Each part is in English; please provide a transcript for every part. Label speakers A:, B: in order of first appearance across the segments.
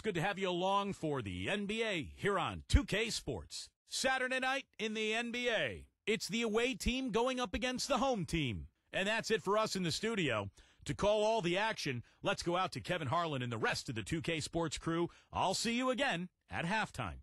A: It's good to have you along for the NBA here on 2K Sports. Saturday night in the NBA. It's the away team going up against the home team. And that's it for us in the studio. To call all the action, let's go out to Kevin Harlan and the rest of the 2K Sports crew. I'll see you again at halftime.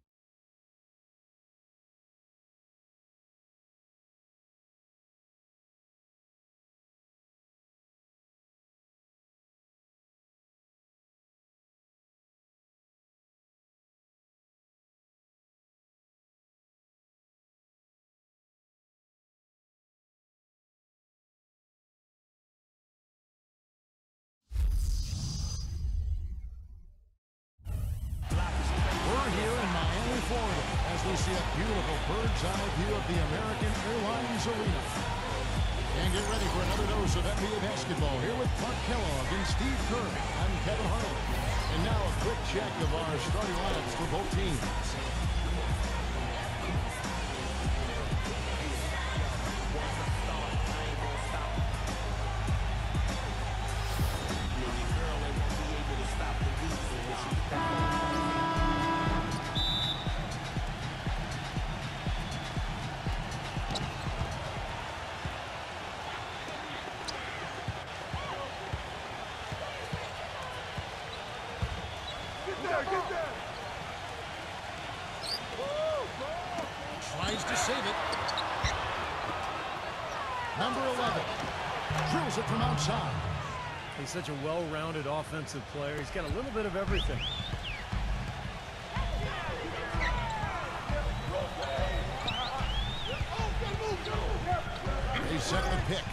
B: 11 drills it from outside.
C: He's such a well-rounded offensive player. He's got a little bit of everything.
B: They set the pick.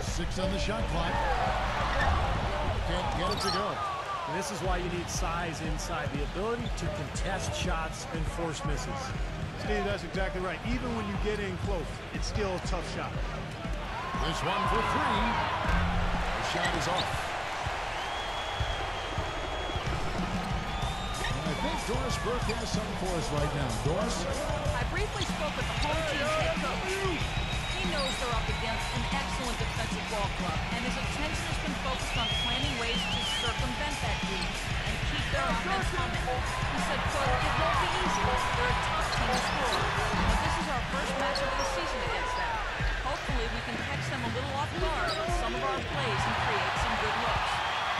B: Six on the shot clock. Can't get it to go.
C: And this is why you need size inside, the ability to contest shots and force misses.
D: Steve, that's exactly right. Even when you get in close, it's still a tough shot.
B: This one for three. The shot is off. And I think Doris Burke has something for us right now. Doris?
E: I briefly spoke with the home team's head. He knows they're up against an excellent defensive ball club, and his attention has been focused on planning ways to circumvent that group and keep their offense humming. He said, quote, it won't be easy. They're a tough team to score, but this is our first matchup of the season against them. Hopefully we can catch them a little off guard with some of our plays and create some good looks.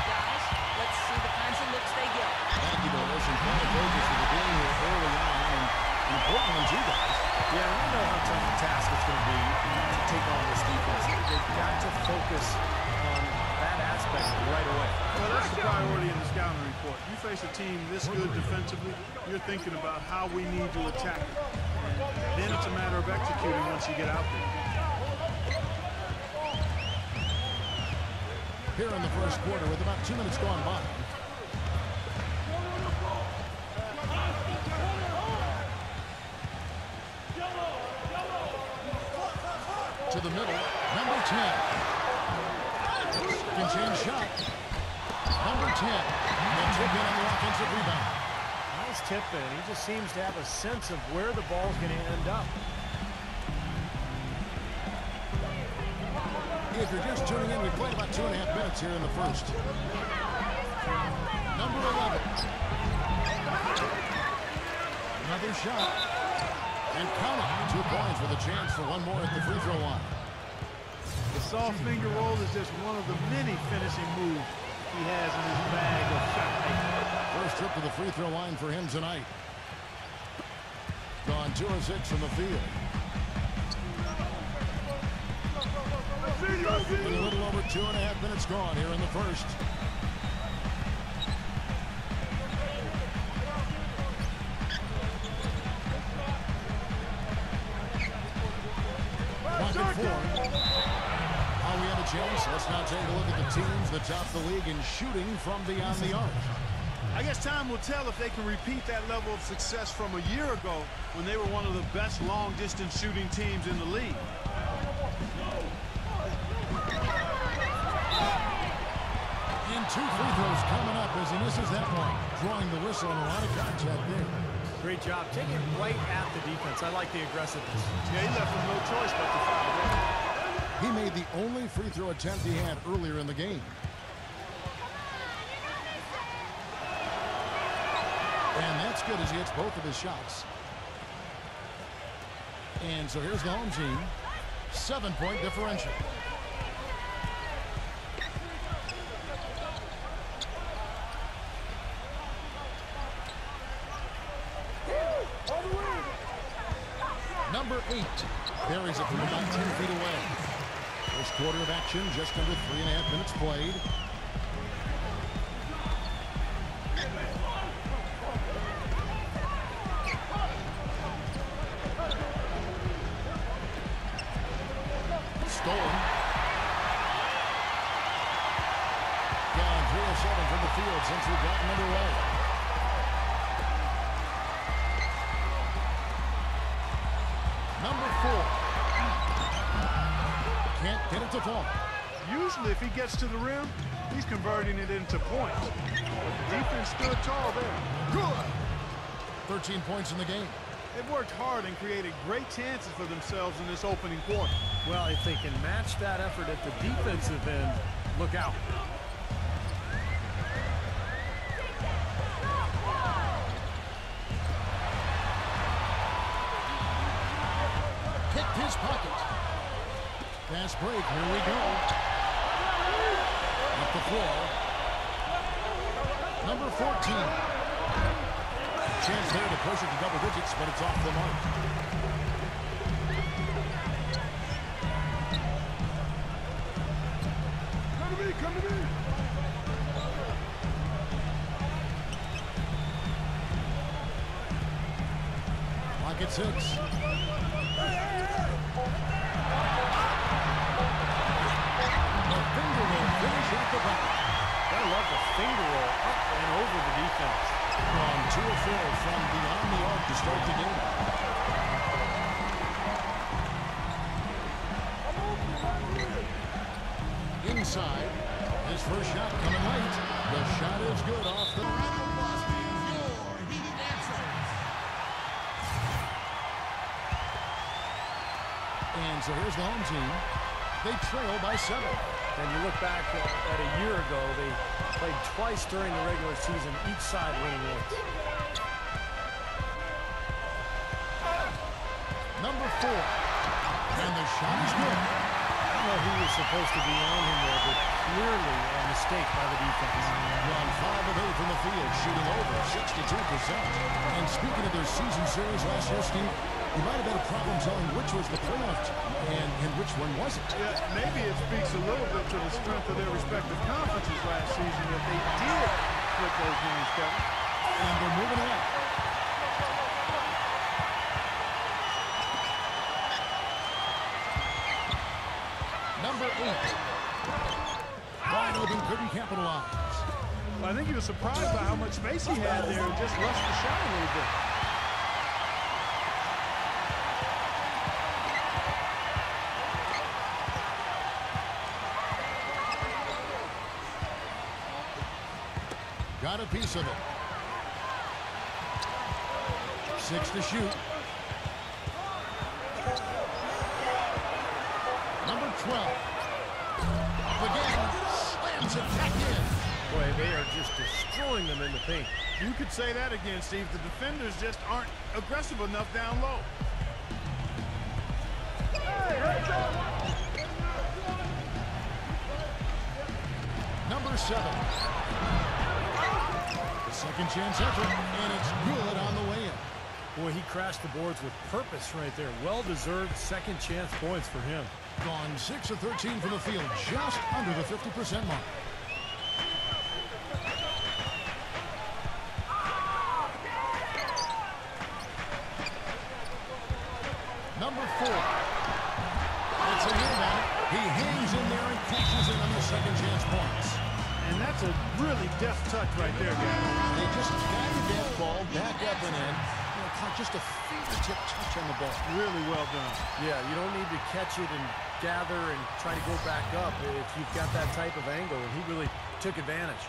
E: Guys, let's see the kinds of looks they get.
B: Thank you, Doris. And kind of focus for the game here early on. And an important one, too, guys.
C: Yeah, we know how tough a task it's going to be to take on this defense. They've got to focus on that aspect right away.
D: Well, that's the priority in the scouting report. You face a team this good defensively, you're thinking about how we need to attack it. And then it's a matter of executing once you get out there.
B: Here in the first quarter with about two minutes gone by. To the middle, number 10. Second chance shot. Number 10. And took in on the offensive rebound.
C: Nice tip in. He just seems to have a sense of where the ball's going to end up.
B: If you're just tuning in, we played about two and a half minutes here in the first. Number 11. Another shot. And. Two points with a chance for one more at the free throw line.
D: The soft finger roll is just one of the many finishing moves he has in his bag of shot making.
B: First trip to the free throw line for him tonight. Gone two or six from the field. With a little over two and a half minutes gone here in the first. The league in shooting from beyond the arc.
D: I guess time will tell if they can repeat that level of success from a year ago when they were one of the best long-distance shooting teams in the league.
B: And two free throws coming up as he misses that one. Drawing the whistle and a lot of contact there.
C: Great job. Take it right at the defense. I like the aggressiveness.
D: Yeah, he left them no choice but to foul.
B: He made the only free throw attempt he had earlier in the game. And that's good as he hits both of his shots. And so here's the home team. Seven-point differential. Number eight buries it from about 10 feet away. First quarter of action, just under three and a half minutes played.
D: Gets to the rim, he's converting it into points. But the defense stood tall there.
B: Good. 13 points in the game.
D: They've worked hard and created great chances for themselves in this opening quarter.
C: Well, if they can match that effort at the defensive end, look out.
B: Picked his pocket. Fast break. Here we go. Floor. Number 14. Chance there to push it to double digits, but it's off the mark.
D: Come to me, come to me.
B: Pocket six. Inside. His first shot coming late. The shot is good off the... And so here's the home team. They trail by seven.
C: And you look back at, at a year ago, they played twice during the regular season, each side winning once.
B: Number four. And the shot is good.
C: I don't know who was supposed to be on him there, but clearly a mistake by the defense.
B: Gone five of eight from the field, shooting over 62%. And speaking of their season series last year, Steve, you might have had a problem telling which was the playoff and, and which one wasn't.
D: Yeah, maybe it speaks a little bit to the strength of their respective conferences last season that they did flip those games, Kevin.
B: And they're moving on. Number eight. Wide open, couldn't capitalize.
D: Well, I think he was surprised by how much space he had there and just rushed the shot a little bit.
B: Got a piece of it. Six to shoot.
D: You could say that again, Steve. The defenders just aren't aggressive enough down low.
B: Number seven. The second chance effort, and it's good on the way in.
C: Boy, he crashed the boards with purpose right there. Well-deserved second chance points for him.
B: Gone 6 of 13 from the field, just under the 50% mark. Just a fingertip touch on the ball.
D: Really well done.
C: Yeah, you don't need to catch it and gather and try to go back up if you've got that type of angle, and he really took advantage.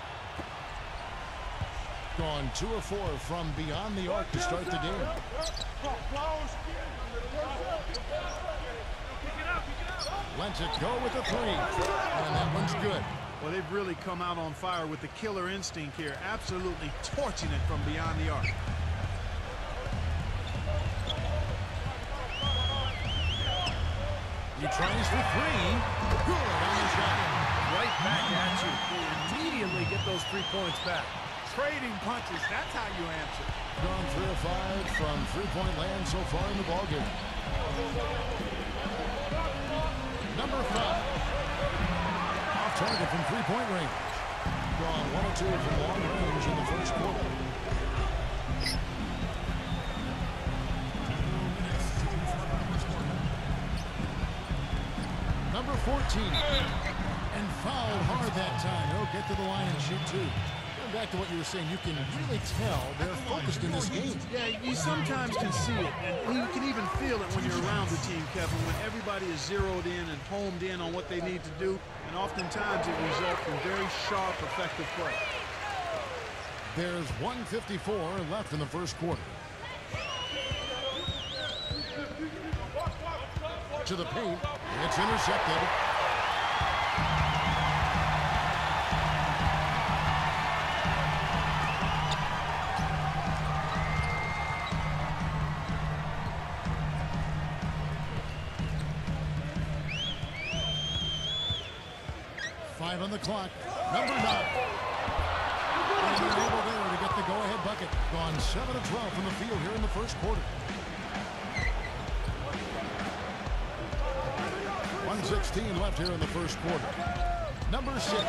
B: Gone two or four from beyond the arc to start the game. lets it go with a three. And that one's good.
D: Well, they've really come out on fire with the killer instinct here, absolutely torching it from beyond the arc.
B: He tries for three. Good on the shot.
C: Right back at you. Immediately get those three points back.
D: Trading punches, that's how you answer.
B: Gone three of five from three-point land so far in the ballgame. Number five. Off target from three-point range. Gone one or two from long range in the first quarter. And fouled hard that time. He'll get to the line and shoot two. Going back to what you were saying, you can really tell they're focused in this game.
D: Yeah, you sometimes can see it, and you can even feel it when you're around the team, Kevin, when everybody is zeroed in and homed in on what they need to do, and oftentimes it results in very sharp, effective play.
B: There's 154 left in the first quarter. To the paint. It's intercepted. Five on the clock. Number nine. Able there to get the go-ahead bucket. Gone 7 of 12 from the field here in the first quarter. 116 left here in the first quarter. Number six.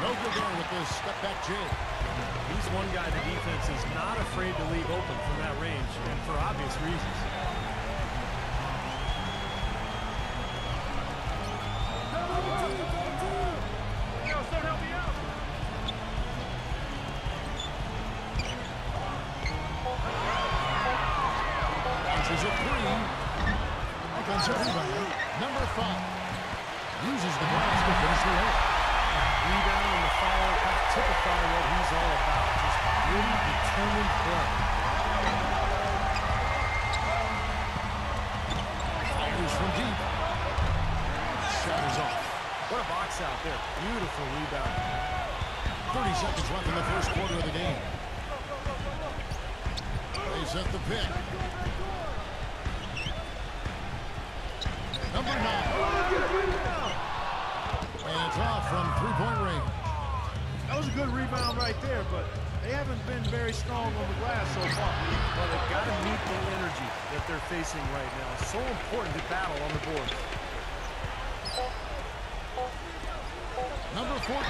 B: No good there with this step back jig.
C: He's one guy the defense is not afraid to leave open from that range, and for obvious reasons.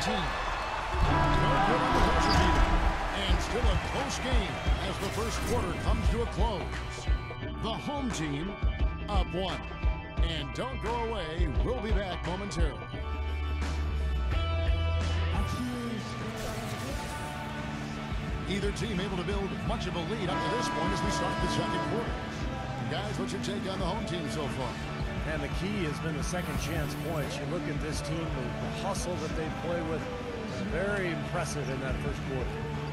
C: And
B: still a close game as the first quarter comes to a close. The home team up one. And don't go away. We'll be back momentarily. Either team able to build much of a lead up to this point as we start the second quarter. Guys, what's your take on the home team so far?
C: And the key has been the second chance points. You look at this team, the, the hustle that they play with, uh, very impressive in that first quarter.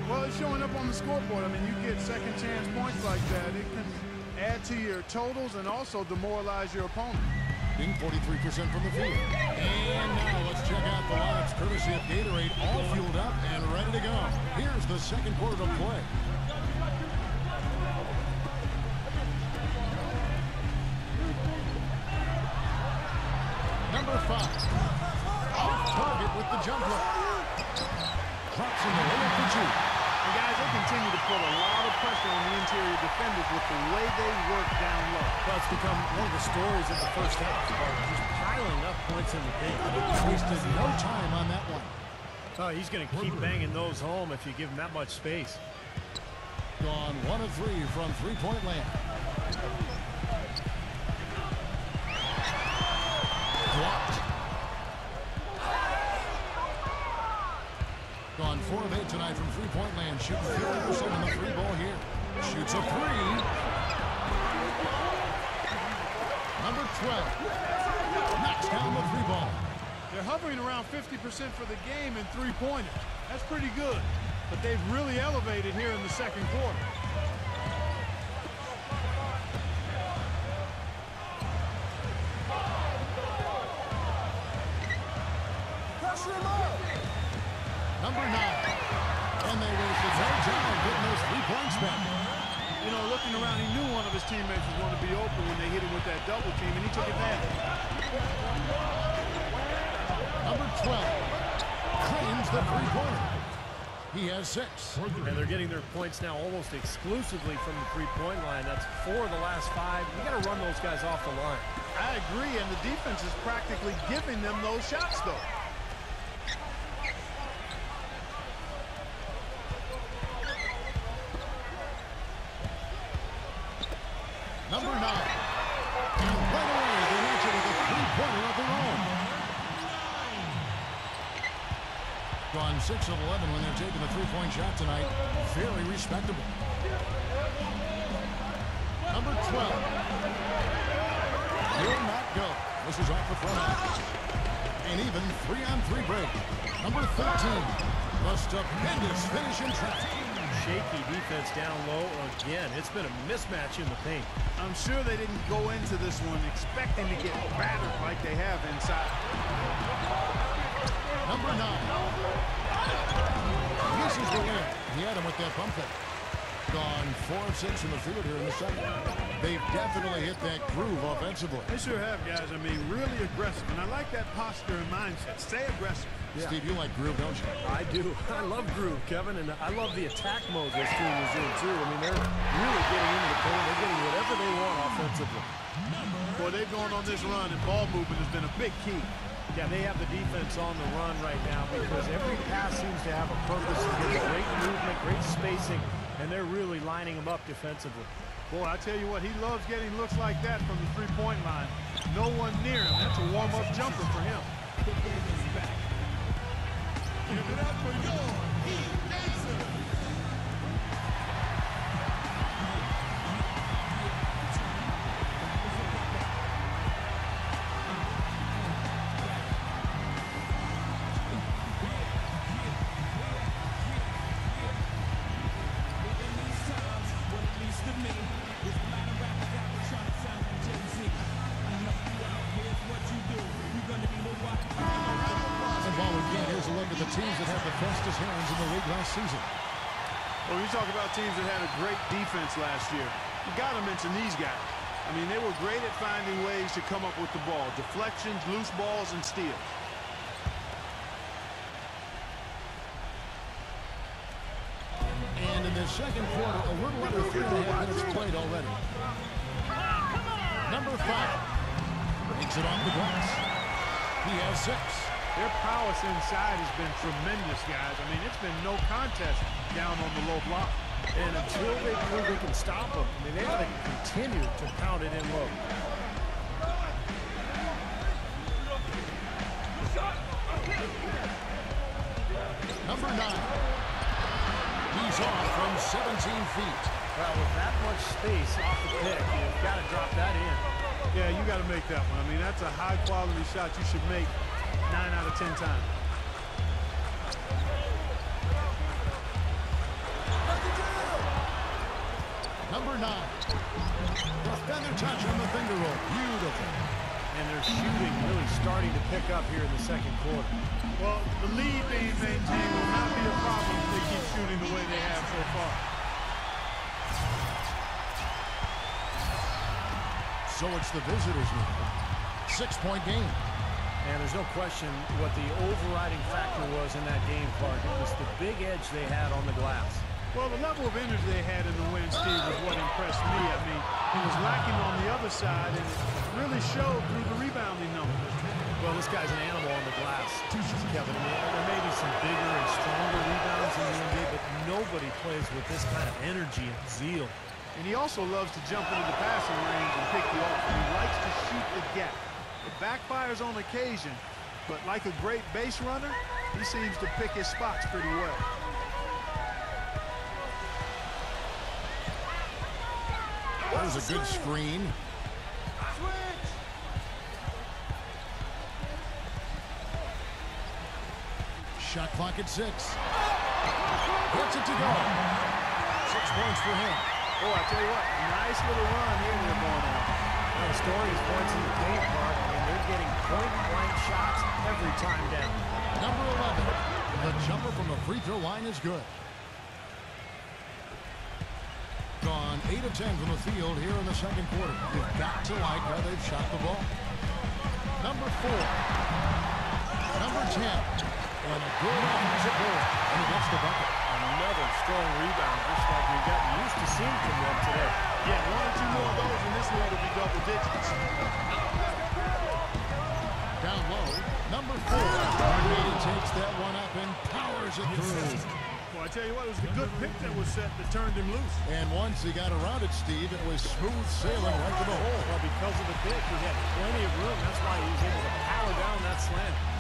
D: Well, it's showing up on the scoreboard. I mean, you get second chance points like that. It can add to your totals and also demoralize your opponent.
B: Being 43% from the field. And now let's check out the lineups courtesy of Gatorade, all fueled up and ready to go. Here's the second quarter of play. With the
D: way they work down low.
C: Well, it's become one of the stories of the first half. Just piling up points in the paint.
B: Wasted no time on that one.
C: Oh, he's going to keep banging those home if you give him that much space.
B: Gone one of three from three-point land. Blocked. Gone four of eight tonight from three-point land. Shooting 50% on the three ball here. Shoots a three. Number 12. Knocks down the three ball.
D: They're hovering around 50% for the game in three-pointers. That's pretty good. But they've really elevated here in the second quarter.
B: And
C: they're getting their points now almost exclusively from the three-point line. That's four of the last five. You got to run those guys off the line.
D: I agree, and the defense is practically giving them those shots, though.
B: Number nine. And right away, they answer with a three-pointer of their own. Gone 6 of 11 when they're taking the three-point shot tonight. Very respectable. Number 12. Will not go. This is off the front end. An even three-on-three break. Number 13. The stupendous finish in traffic.
C: Shaky defense down low again. It's been a mismatch in the paint.
D: I'm sure they didn't go into this one expecting to get battered like they have inside.
B: Number nine. Misses. He had him with that pump fake. Gone four of six in the field here in the second. They've definitely hit that groove offensively.
D: They sure have, guys. I mean, really aggressive. And I like that posture and mindset. Stay aggressive.
B: Yeah. Steve, you like groove, don't you?
C: I do. I love groove, Kevin, and I love the attack mode this team is in, too. I mean, they're really getting into the paint. They're getting whatever they want offensively.
D: Boy, they've gone on this run, and ball movement has been a big key.
C: Yeah, they have the defense on the run right now because every pass seems to have a purpose and getting great movement, great spacing, and they're really lining them up defensively.
D: Boy, I tell you what, he loves getting looks like that from the three-point line. No one near him. That's a warm-up jumper for him. Give it up for your defense last year. You got to mention these guys. I mean, they were great at finding ways to come up with the ball. Deflections, loose balls, and steals.
B: And in the second quarter, a little under three and a half minutes played already. Number five takes it off the glass. He has six.
D: Their prowess inside has been tremendous, guys. I mean, it's been no contest down on the low block.
C: And until they prove they can stop them, I mean, they got to continue to pound it in low.
B: Number nine. He's off from 17 feet.
C: Well, with that much space off the pick, you've got to drop that in.
D: Yeah, you got to make that one. I mean, that's a high-quality shot you should make nine out of ten times.
B: Number nine. The feather touch on the finger roll. Beautiful.
C: And their shooting really starting to pick up here in the second quarter.
D: Well, the lead being maintained will not be a problem if they keep shooting the way they have so far.
B: So it's the visitors now. Six-point game.
C: And there's no question what the overriding factor was in that game, Clark. It was the big edge they had on the glass.
D: Well, the level of energy they had in the win, Steve, was what impressed me. I mean, it was lacking on the other side, and it really showed through the rebounding numbers.
C: Well, this guy's an animal on the glass, Kevin. There may be some bigger and stronger rebounds in the NBA, but nobody plays with this kind of energy and zeal.
D: And he also loves to jump into the passing range and pick you off. He likes to shoot the gap. It backfires on occasion, but like a great base runner, he seems to pick his spots pretty well.
B: Was a good screen. Shot clock at six. Gets it to go. Six points for him.
D: Oh, I tell you what, nice little run here they're going on.
C: The story is points in the paint, Mark. I mean, they're getting point-blank shots every time down.
B: Number 11. The jumper from the free throw line is good. Gone 8 of 10 from the field here in the second quarter. You've got to like how they've shot the ball. Number 4. Number 10. And good offensive goal. And he gets the bucket.
C: Another strong rebound, just like we've gotten used to seeing from them today.
D: Yeah, one or two more of those, and this one will be double digits.
B: Down low. Number 4. Arnady takes that one up and powers it through.
D: I tell you what, it was the good pick that was set that turned him loose.
B: And once he got around it, Steve, it was smooth sailing right to the hole.
C: Well, because of the pick, he had plenty of room. That's why he was able to power down that slant.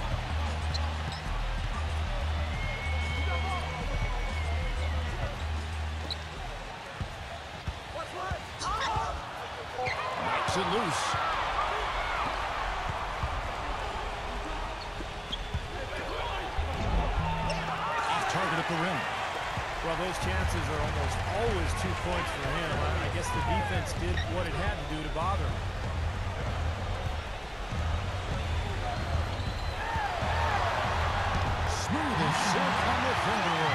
C: Two points for him. I, I guess the defense did what it had to do to bother him.
B: Smooth as silk on the finger.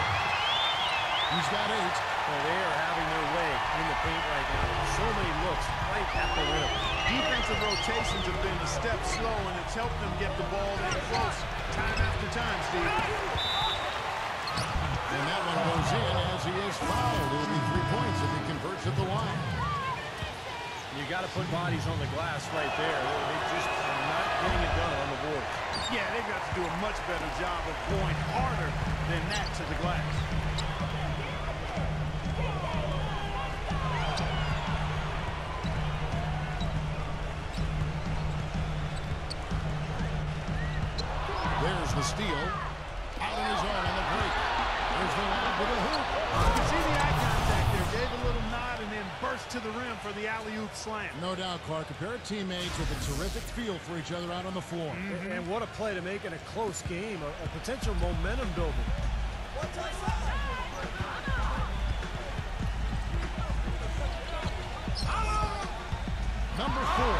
B: He's got eight.
C: Well, they are having their way in the paint right now. So many looks right at the rim.
D: Defensive rotations have been a step slow, and it's helped them get the ball in close time after time, Steve.
B: And that one goes in as he is fouled. It'll be three points if he converts at the line.
C: You got to put bodies on the glass right there. They just are not getting it done on the board.
D: Yeah, they've got to do a much better job of going harder than that to the glass.
B: To the
D: rim for the alley-oop slam.
B: No doubt, Clark. A pair of teammates with a terrific feel for each other out on the floor. Mm-hmm.
C: And what a play to make in a close game, a, a potential momentum builder.
B: Number four.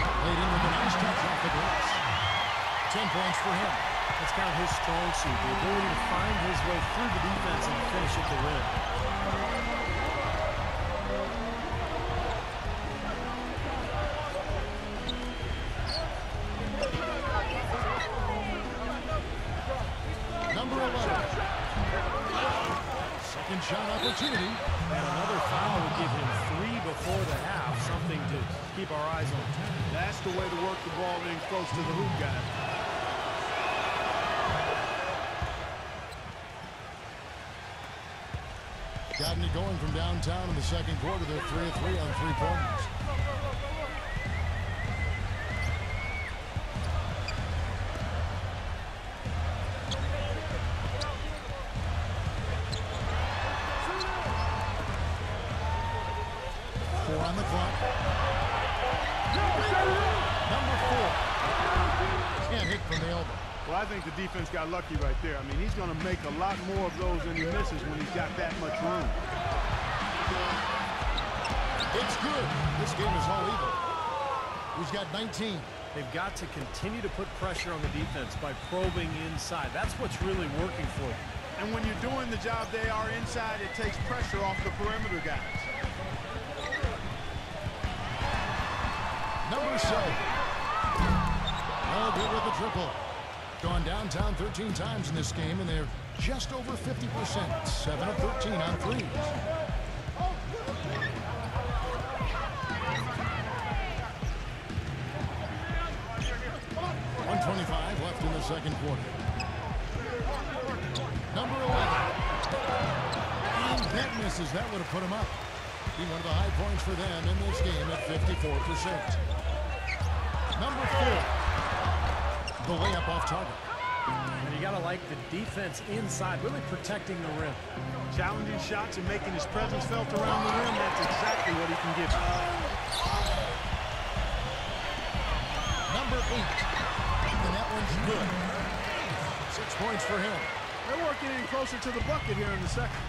B: Played in with a nice touch off the glass. Ten points for him.
C: That's kind of his strong suit, the ability to find his way through the defense and finish at the rim. Keep our eyes on.
D: That's the way to work the ball in close to the hoop, guys.
B: Gotten it going from downtown in the second quarter. They're 3 of 3 on three pointers.
D: Got lucky right there. I mean, he's going to make a lot more of those than he misses when he's got that much room.
B: It's good. This game is all even. He's got 19.
C: They've got to continue to put pressure on the defense by probing inside. That's what's really working for them.
D: And when you're doing the job they are inside, it takes pressure off the perimeter guys.
B: Number seven. No good with the triple. Gone downtown 13 times in this game, and they're just over 50%. 7 of 13 on threes. One twenty-five left in the second quarter. Number 11. And that misses. That would have put him up. Be one of the high points for them in this game at 54%. Number four. The layup off target.
C: And you got to like the defense inside, really protecting the rim.
D: Challenging shots and making his presence felt around the rim, that's exactly what he can give you.
B: Number eight. And that one's good. Six points for him.
D: They're working in closer to the bucket here in the second.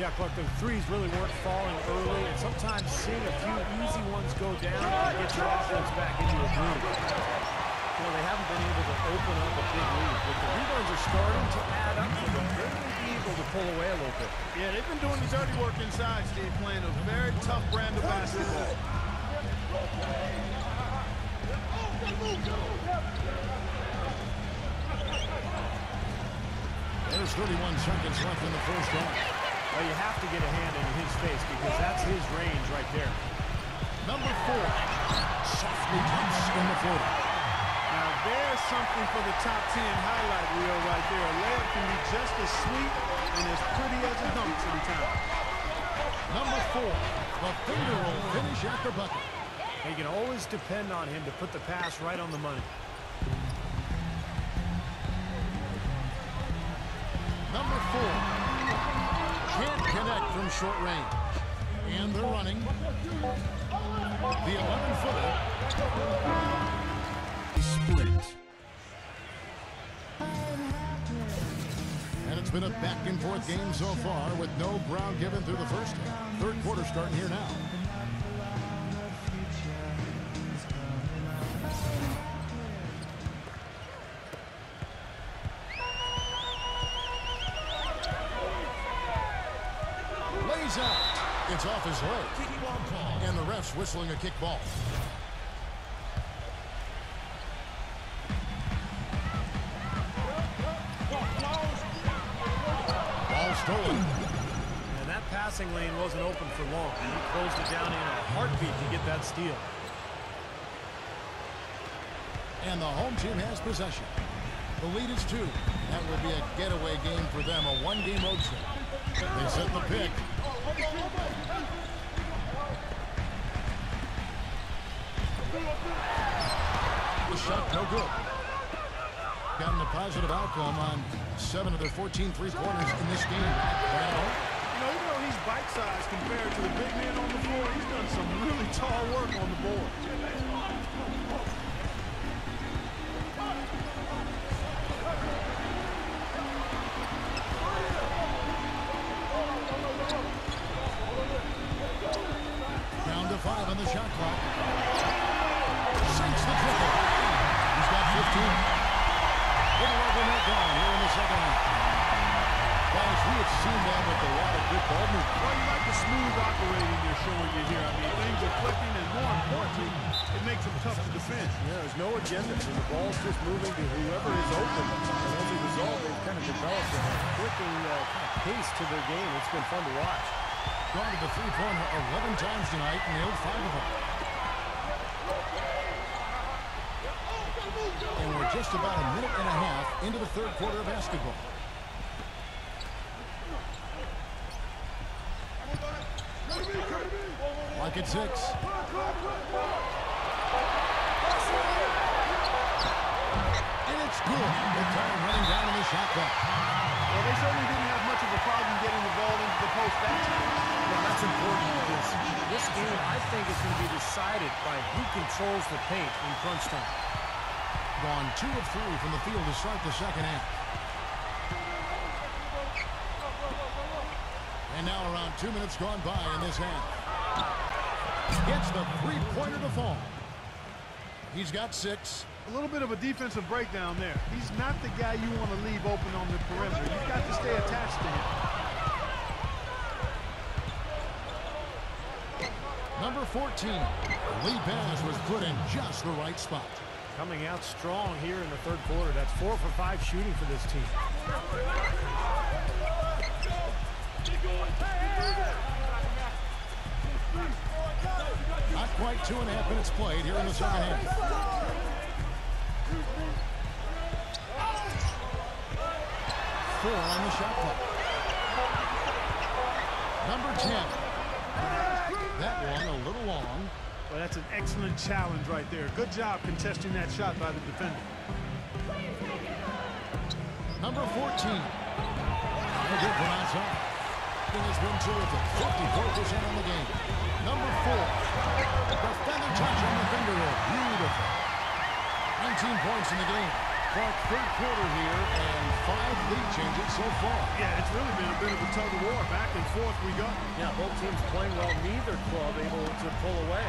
C: Yeah, Clark, the threes really weren't falling early, and sometimes seeing a few easy ones go down can get your offense back into a groove. You know, they haven't been able to open up a big lead. But the rebounds are starting to add up for them. They're going to be able to pull away a little bit.
D: Yeah, they've been doing the dirty work inside, Steve, playing a very tough brand of basketball.
B: There's 31 seconds left in the first half.
C: Well, you have to get a hand in his face because that's his range right there.
B: Number four, softly dumps in the floater.
D: Now, there's something for the top 10 highlight reel right there. A layup can be just as sweet and as pretty as a dunk sometimes.
B: Number four, the finger roll finish at the bucket.
C: You can always depend on him to put the pass right on the money.
B: Number four, can't connect from short range. And they're running. The 11-footer. Sprint. And it's been a back-and-forth game so far with no ground given through the first. Third quarter starting here now. Lays out. It's off his leg. And the ref's whistling a kick
C: passing lane wasn't open for long. And he closed it down in a heartbeat to get that steal.
B: And the home team has possession. The lead is two. That will be a getaway game for them, a one-game road trip. They set the pick. The shot no good. Gotten a positive outcome on seven of their 14 three-pointers in this game.
D: You know, even though he's bite-sized compared to the big men on the floor, he's done some really tall work on the board.
C: Pace to their game. It's been fun to watch.
B: Gone to the three-pointer 11 times tonight, nailed five of them. And we're just about a minute and a half into the third quarter of basketball. Like at six. And it's good. The time running down in the shot clock.
D: Well, they certainly didn't have much of a problem getting the ball into the post that time.
C: Well, that's important because this game, I think, is going to be decided by who controls the paint in crunch time.
B: Gone two of three from the field to start the second half. And now around two minutes gone by in this half. Gets the three-pointer to fall. He's got six.
D: A little bit of a defensive breakdown there. He's not the guy you want to leave open on the perimeter. You've got to stay attached to him.
B: Number 14. Lee Bass was put in just the right spot.
C: Coming out strong here in the third quarter. That's four for five shooting for this team.
B: Not quite two and a half minutes played here in the second half. Four on the shot clock. Number 10. That one a little long.
D: Well, that's an excellent challenge right there. Good job contesting that shot by the defender.
B: Number 14. No good from outside. Has been terrific. 54% on the game. Number four. Defender touch on the finger roll. Beautiful. 19 points in the game. Clark, third quarter here, and five lead changes so far.
D: Yeah, it's really been a bit of a tug of war. Back and forth we go.
C: Yeah, both teams playing well. Neither club able to pull away.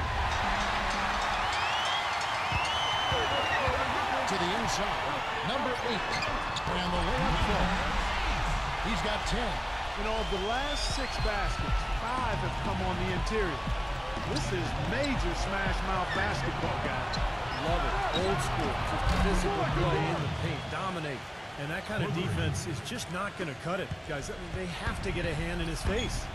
B: to the inside. Number eight. And the layup full. He's got 10.
D: You know, of the last six baskets, five have come on the interior. This is major smash mouth basketball, guys.
C: Love it. Old school. Just physical play in the paint. Dominate. And that kind of defense is just not going to cut it, guys. I mean, they have to get a hand in his face.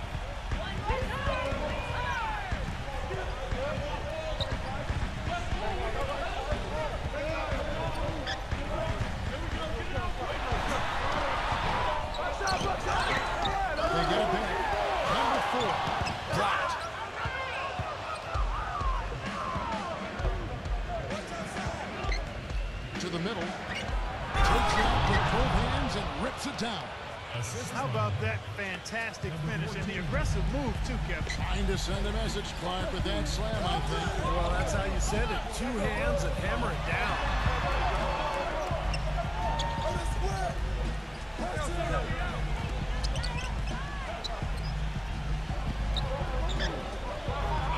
C: Two hands and hammer it down.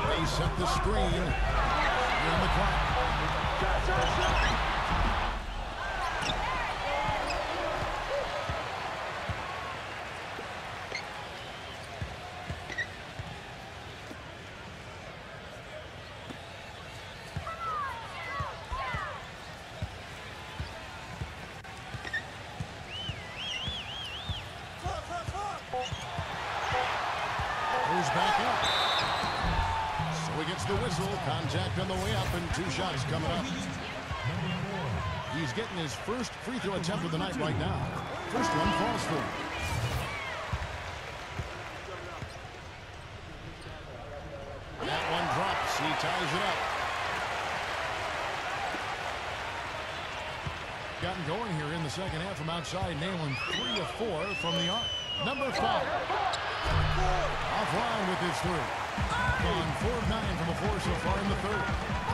B: They set the screen. In the clock. Goes back up. So he gets the whistle. Contact on the way up and two shots coming up. He's getting his first free throw attempt of the night right now. First one falls for him. That one drops. He ties it up. Gotten going here in the second half from outside, nailing three of four from the arc. Number five. Offline with his three. Gone four of nine from a four so far in the third.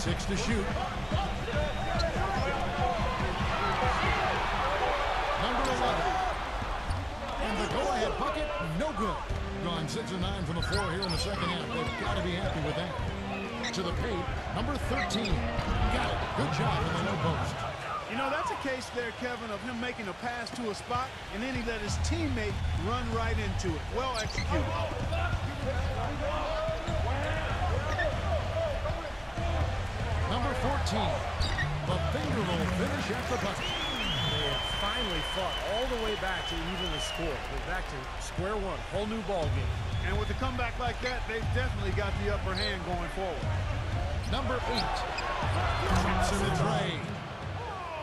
B: Six to shoot. Number 11. And the go-ahead bucket, no good. Gone six and nine from the floor here in the second half. They've got to be happy with that. To the paint, number 13. Got it. Good job in the low post.
D: You know, that's a case there, Kevin, of him making a pass to a spot, and then he let his teammate run right into it. Well executed.
B: 14. The finger roll finish at the bucket.
C: They have finally fought all the way back to even the score. They're back to square one. Whole new ball game.
D: And with a comeback like that, they've definitely got the upper hand going forward.
B: Number eight. Chips in the tray.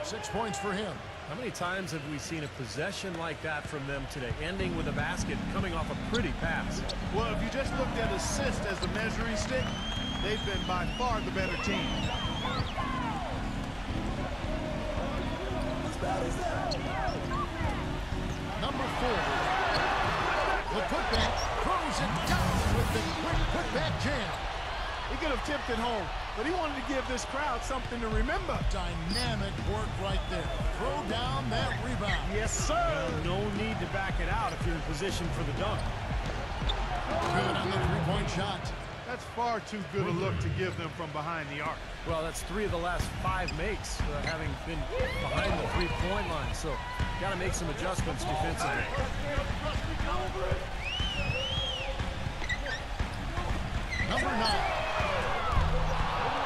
B: Six points for him.
C: How many times have we seen a possession like that from them today, ending with a basket coming off a pretty pass?
D: Well, if you just looked at assist as the measuring stick, they've been by far the better team.
B: Number four. The putback throws it down with the quick putback jam.
D: He could have tipped it home, but he wanted to give this crowd something to remember.
B: Dynamic work right there. Throw down that rebound.
D: Yes, sir.
C: No need to back it out if you're in position for the dunk.
B: Good on the three-point shot.
D: That's far too good a look to give them from behind the arc.
C: Well, that's three of the last five makes, uh, having been behind the three-point line. So, got to make some adjustments defensively.
B: Number nine.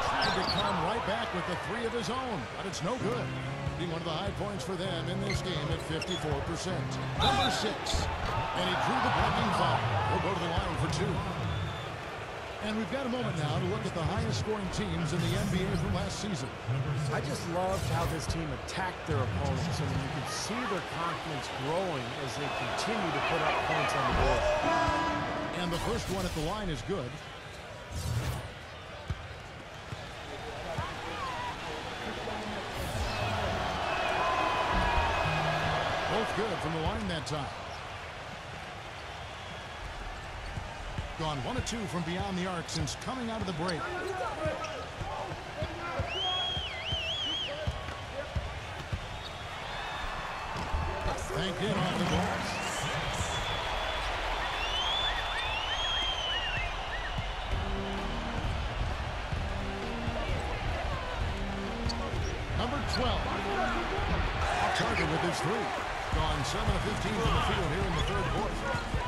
B: Tried to come right back with the three of his own, but it's no good. Being one of the high points for them in this game at 54%. Number six. And he drew the blocking foul. He'll go to the line for two. And we've got a moment now to look at the highest scoring teams in the NBA from last season.
C: I just loved how this team attacked their opponents, and you can see their confidence growing as they continue to put up points on the board.
B: And the first one at the line is good. Both good from the line that time. Gone one of two from beyond the arc since coming out of the break. Banked in on the boards. Number 12. Target with his three. Gone 7 of 15 from the field here in the third quarter.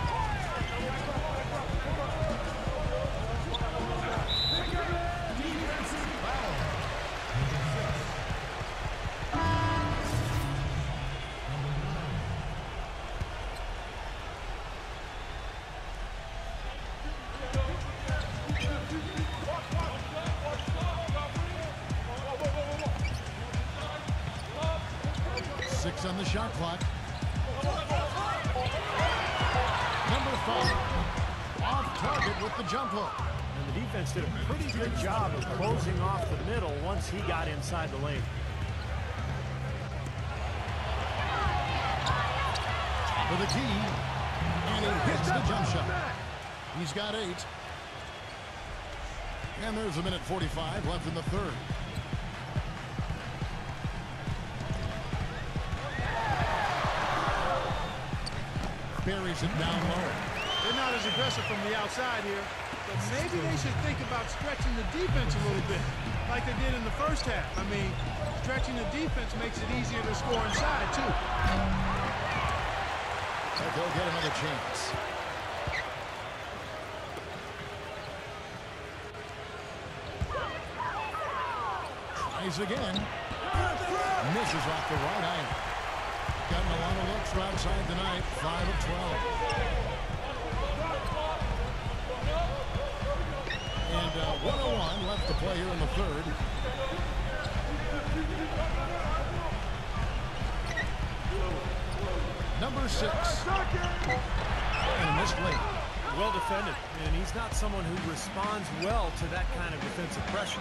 B: On the shot clock. Number five. Off target with the jump hook.
C: And the defense did a pretty good job of closing off the middle once he got inside the lane.
B: for the key. And he hits the jump shot. He's got eight. And there's a minute 45 left in the third. Buries it down low.
D: They're not as aggressive from the outside here, but maybe they should think about stretching the defense a little bit, like they did in the first half. I mean, stretching the defense makes it easier to score inside, too.
B: But they'll get another chance. Tries again. Misses off the right eye. Gotten a lot of looks from outside tonight. 5 of 12. And uh, 101 left to play here in the third. Number six. And a missed late.
C: Well defended, and he's not someone who responds well to that kind of defensive pressure.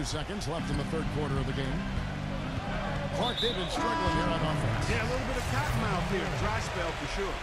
B: Thirty-two seconds left in the third quarter of the game. Clark David struggling here on offense.
D: Yeah, a little bit of cottonmouth here. Dry spell for sure.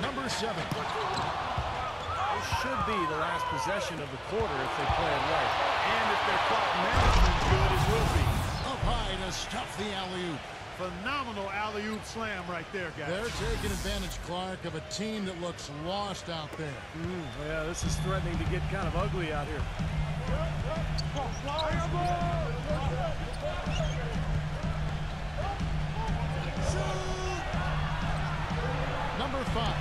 B: Number seven.
C: This should be the last possession of the quarter if they play it right.
D: And if their clock management good, it will be.
B: Up high to stuff the alley-oop.
D: Phenomenal alley-oop slam right there, guys.
B: They're taking advantage, Clark, of a team that looks lost out there.
C: Mm, yeah, this is threatening to get kind of ugly out here.
B: Number five.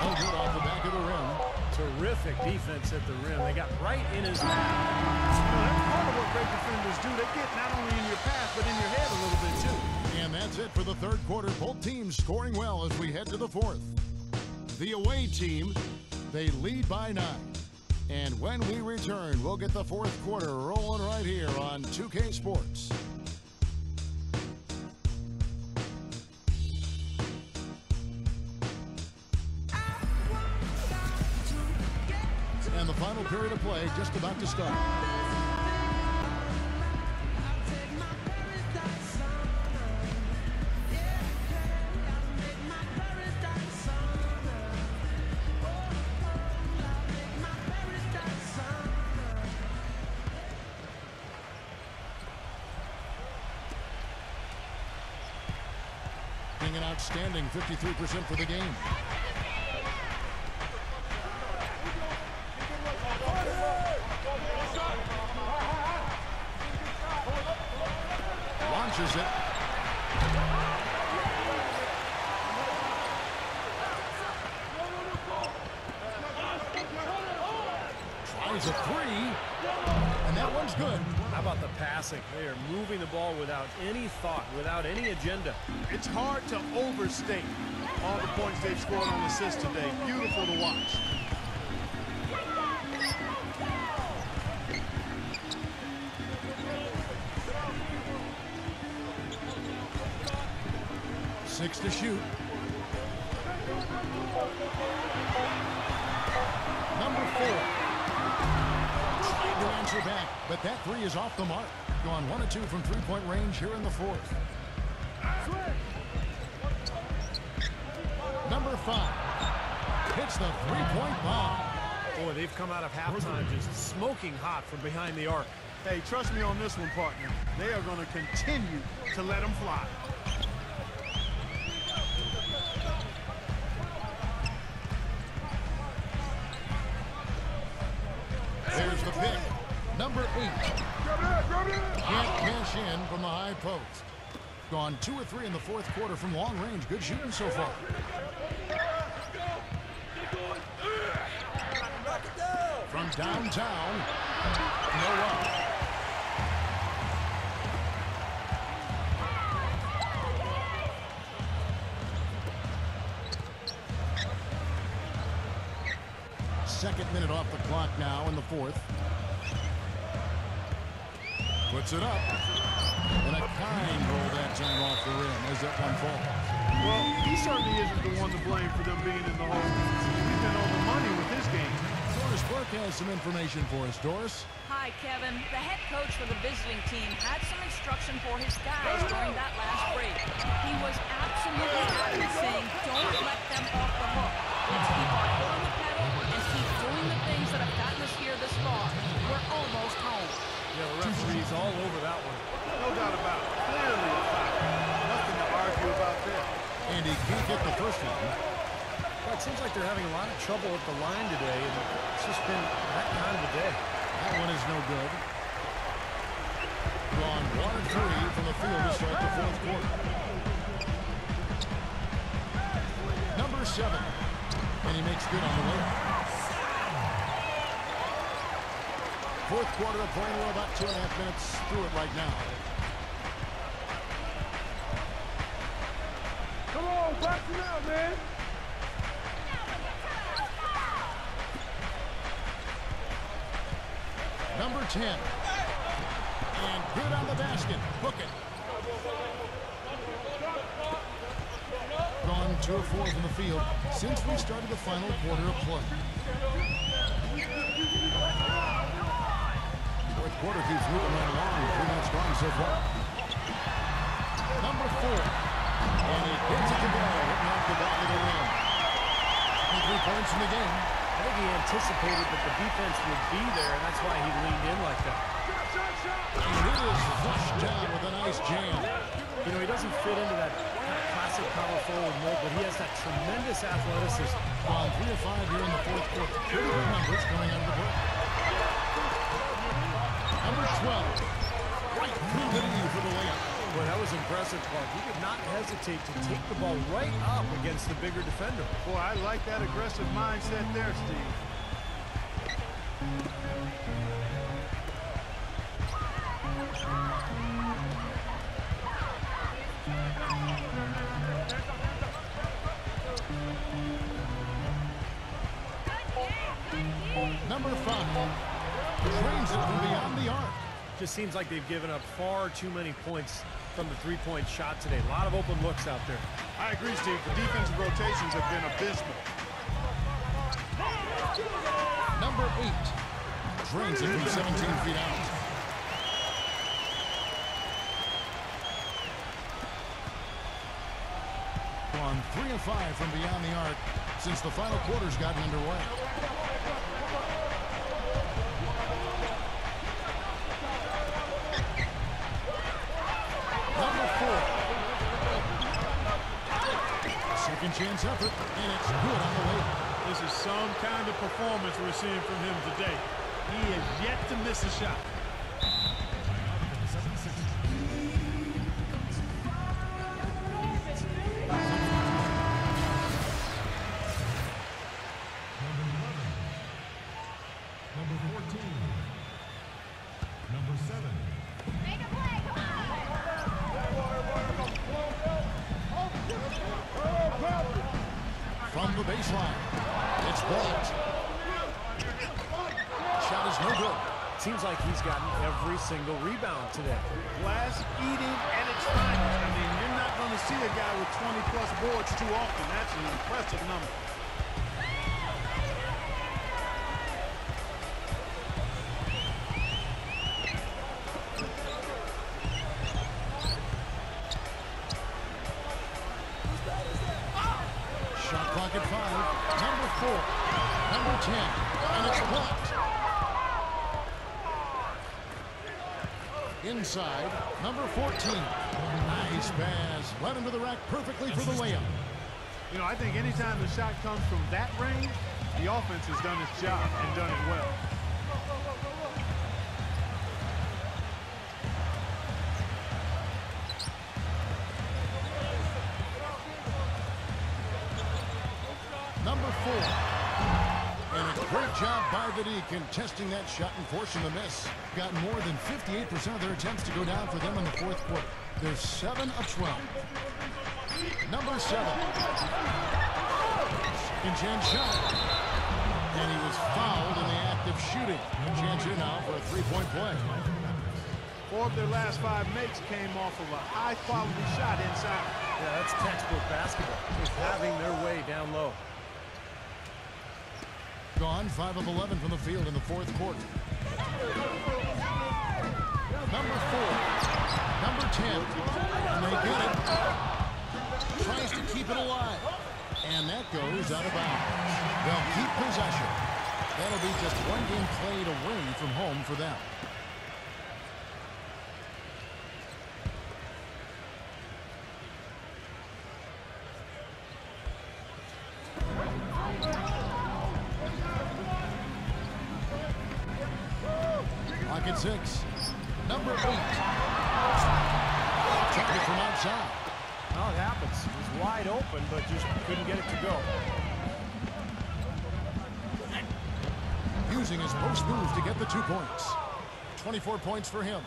B: No good off the back of the rim.
C: Terrific defense at the rim. They got right in his path.
D: You know, that's part of what great defenders do. They get not only in your path, but in your head a little bit, too.
B: And that's it for the third quarter. Both teams scoring well as we head to the fourth. The away team, they lead by nine. And when we return, we'll get the fourth quarter rolling right here on 2K Sports. Play just about to start. An outstanding 53% for the game. It. Tries a three. And that one's good.
C: How about the passing? They are moving the ball without any thought, without any agenda.
D: It's hard to overstate all the points they've scored on assists today. Beautiful to watch.
B: Three is off the mark. Gone one or two from three-point range here in the fourth. Number five. Hits the three-point bomb.
C: Boy, they've come out of halftime just smoking hot from behind the arc.
D: Hey, trust me on this one, partner. They are going to continue to let them fly.
B: Gone two or three in the fourth quarter from long range. Good shooting so far. From downtown, no up. Second minute off the clock now in the fourth. Puts it up. And a kind roll that time off the rim as that one falls.
D: Well, he certainly isn't the one to blame for them being in the hole. He's been on the money with this game.
B: Doris Burke has some information for us. Doris?
E: Hi, Kevin. The head coach for the visiting team had some instruction for his guys during that last break. He was absolutely adamant saying, don't let them off the hook. Let's keep our foot on the pedal and keep doing the things that have gotten us here this far. We're almost home.
C: Yeah, the referee's all over that one.
D: No doubt about it. Clearly a foul. Nothing to argue about there.
B: And he can't get the first one.
C: Well, it seems like they're having a lot of trouble at the line today, and it's just been that kind of a day.
B: That one is no good. Gone one and three from the field to start the fourth quarter. Number seven. And he makes good on the way. Fourth quarter of play. We're about two and a half minutes through it right now.
D: Come
B: Number 10. And good on the basket. Book it. Gone two or four from the field since we started the final quarter of play. Fourth quarter keeps moving right along. Three minutes gone so far. Number four. And he hits it to go. The back of the rim. Three points in the game.
C: I think he anticipated that the defense would be there, and that's why he leaned in like that.
B: And it is flushed down with a nice jam.
C: You know, he doesn't fit into that classic power forward mold, but he has that tremendous athleticism.
B: Gone three or five here in the fourth quarter. Pretty good numbers coming out of the break. Number 12. Right through the knee for the layup.
C: Boy, that was impressive, Clark. He did not hesitate to take the ball right up against the bigger defender.
D: Boy, I like that aggressive mindset there, Steve.
B: Number five. Drains it from beyond the arc.
C: Just seems like they've given up far too many points from the three-point shot today. A lot of open looks out there.
D: I agree, Steve. The defensive rotations have been abysmal.
B: Number eight. Drains it from 17 feet out. Gone three and five from beyond the arc since the final quarter's gotten underway. Second chance effort, and it's good on the way.
D: This is some kind of performance we're seeing from him today. He has yet to miss a shot. Impressive number.
B: Shot clock at five. Number four. Number 10. And it's blocked. Inside, number 14. Nice pass. Led into the rack perfectly for the layup.
D: You know, I think anytime the shot comes from that range, the offense has done its job and done it well.
B: Number four. And a great job by the D contesting that shot and forcing the miss. Got more than 58% of their attempts to go down for them in the fourth quarter. They're 7 of 12. Number seven. In chance shot. And he was fouled in the act of shooting. Chance here now for a three-point play.
D: Four of their last five makes came off of a high-quality shot inside.
C: Yeah, that's textbook basketball. Just having their way down low.
B: Gone 5 of 11 from the field in the fourth quarter. Number four. Number 10. And they get it. Tries to keep it alive. And that goes out of bounds. They'll keep possession. That'll be just one game played away from home for them. 24 points for him.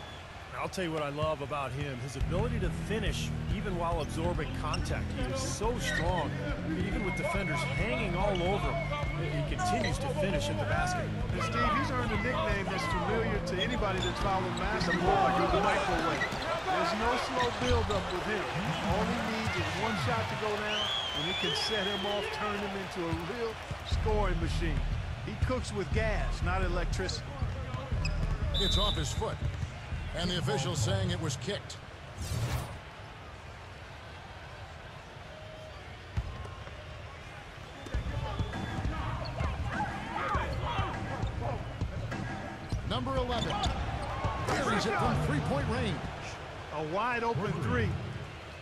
C: I'll tell you what I love about him. His ability to finish even while absorbing contact. He is so strong. Even with defenders hanging all over him, he continues to finish in the basket.
D: And Steve, he's earned a nickname that's familiar to anybody that's followed basketball, the microwave. There's no slow build-up with him. All he needs is one shot to go down, and it can set him off, turn him into a real scoring machine. He cooks with gas, not electricity.
B: It's off his foot. And the official saying it was kicked. Number 11. Carries it from three-point range.
D: A wide-open three.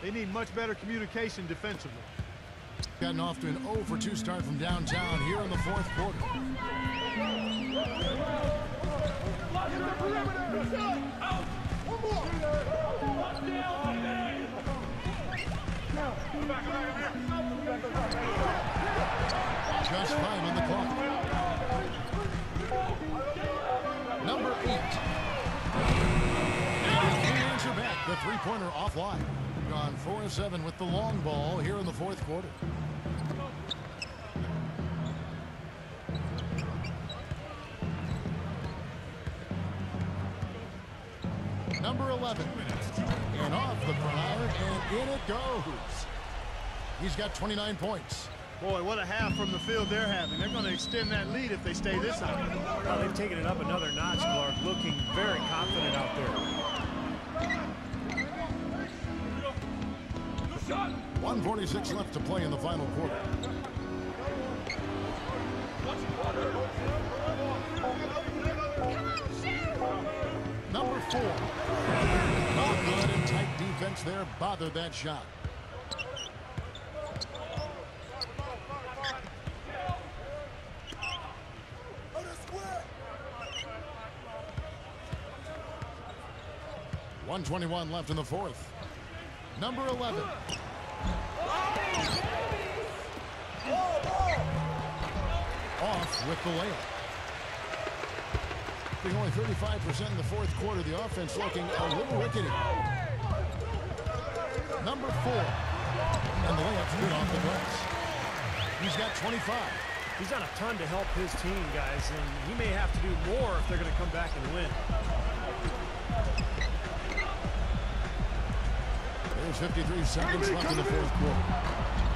D: They need much better communication defensively.
B: Gotten off to an 0 for 2 start from downtown here in the fourth quarter. Just five on the clock. Number eight. He can't back. The three-pointer offline. Gone four and seven with the long ball here in the fourth quarter. In it goes. He's got 29 points.
D: Boy, what a half from the field they're having. They're going to extend that lead if they stay this high.
C: Well, they've taken it up another notch, Clark, looking very confident out there.
B: 146 left to play in the final quarter. Number four. Not good and tight defense there. Bothered that shot. One twenty-one left in the fourth. Number eleven. Off with the layup. Only 35% in the fourth quarter, the offense looking a little rickety. Number four. And the layup's good off the glass. He's got 25.
C: He's done a ton to help his team, guys, and he may have to do more if they're going to come back and win.
B: There's 53 seconds left in the fourth quarter.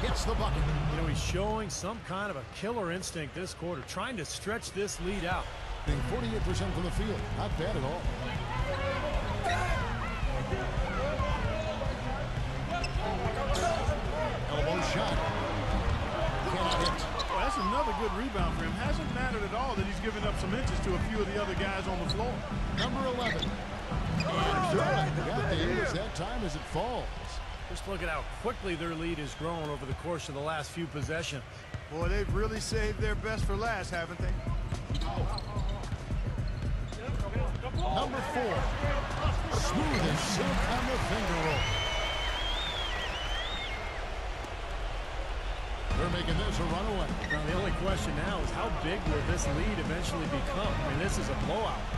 B: Gets the bucket.
C: You know, he's showing some kind of a killer instinct this quarter, trying to stretch this lead out.
B: 48% from the field. Not bad at all.
D: Few of the other guys on the floor.
B: Number 11. And Durant got the Eagles that time as it falls.
C: Just look at how quickly their lead has grown over the course of the last few possessions.
D: Boy, they've really saved their best for last, haven't they?
B: Number four. Smooth as silk on the finger roll. They're making this a runaway.
C: Now, the only question now is how big will this lead eventually become? I mean, this is a blowout.